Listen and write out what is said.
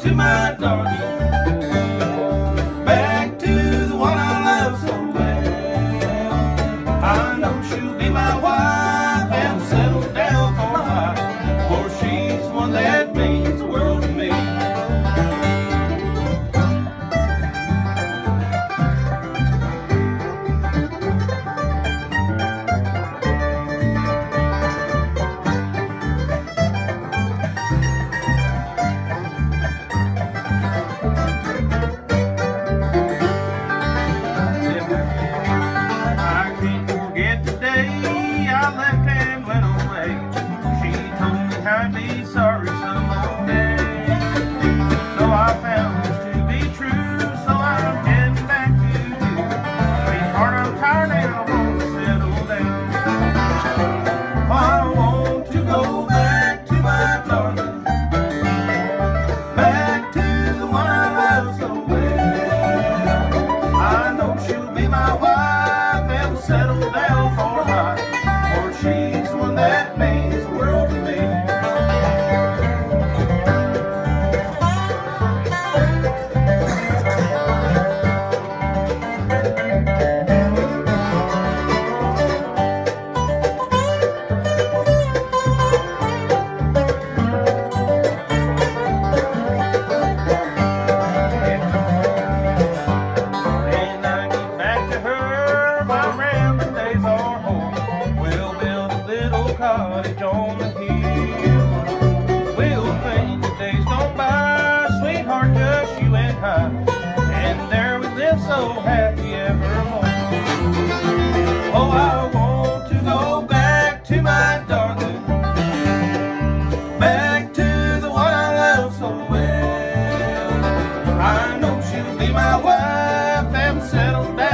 to my daughter. cottage on the hill. We'll think the days gone by, sweetheart, just you and I. And there we live so happy evermore. Oh, I want to go back to my darling, back to the one I love so well. I know she'll be my wife and settle down.